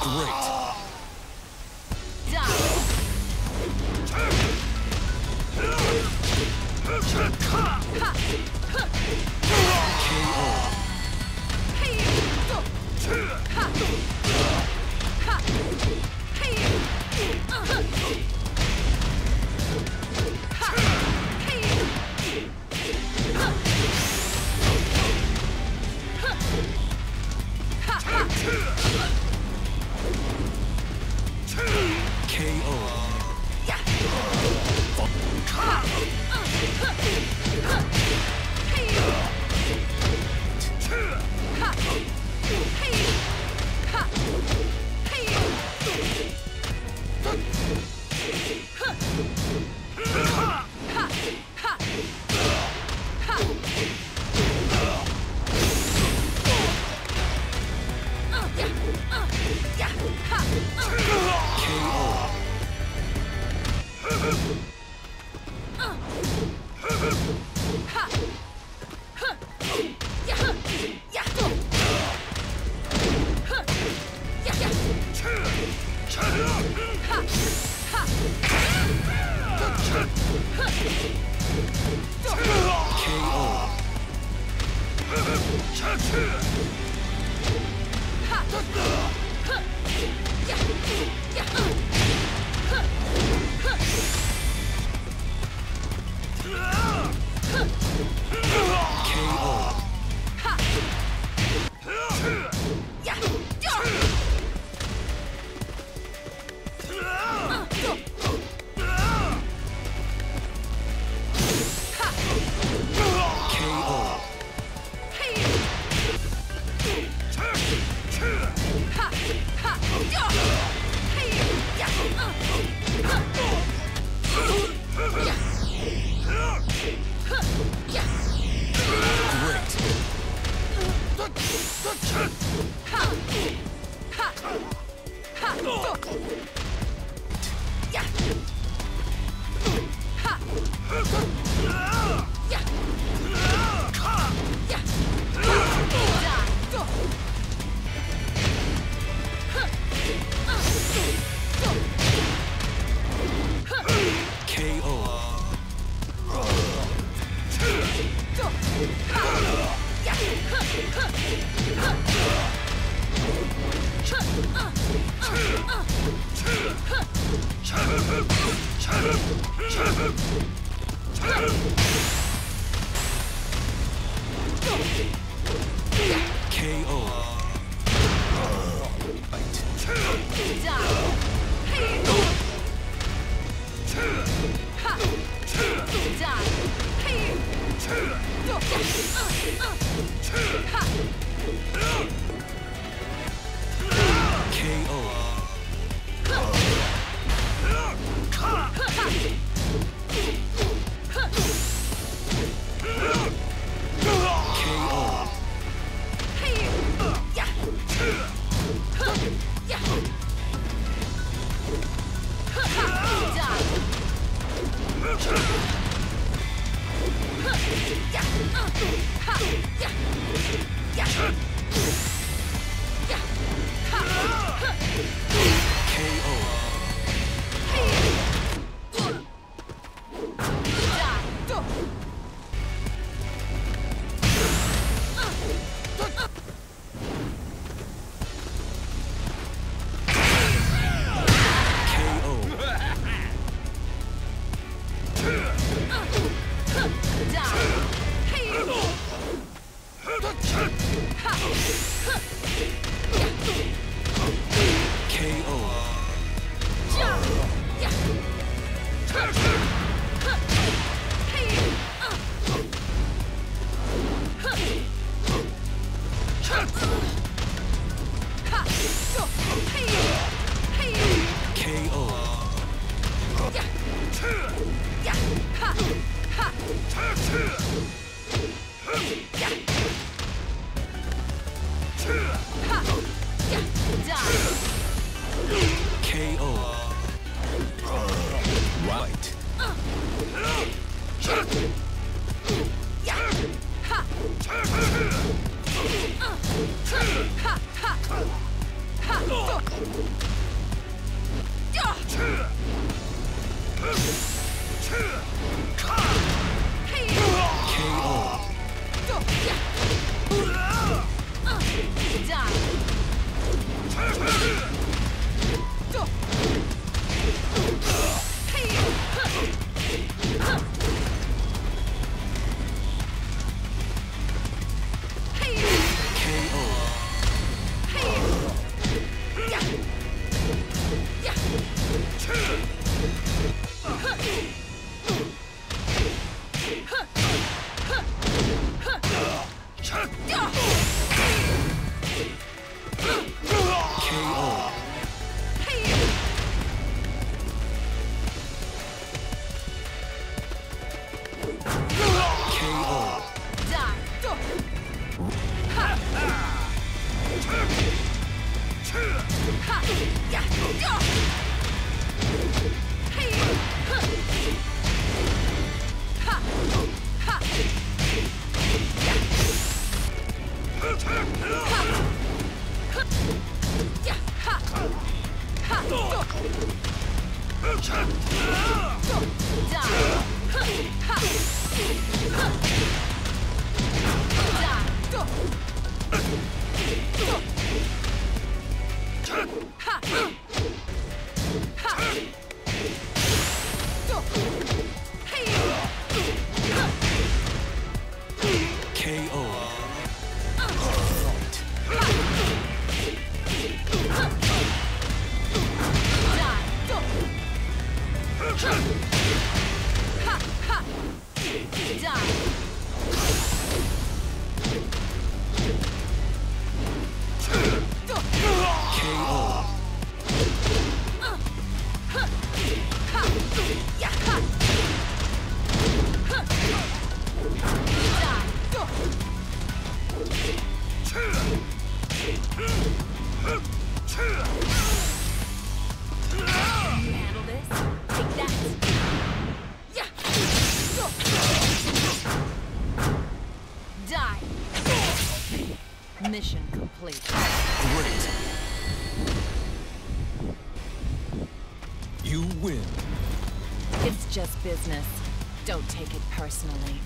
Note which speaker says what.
Speaker 1: Great. KO. Yeah! Ha! KO. Attention! 哼。KO. Right. KO.
Speaker 2: Handle this. Take that. Die. Mission complete.
Speaker 1: Great. You win.
Speaker 2: It's just business. Don't take it personally.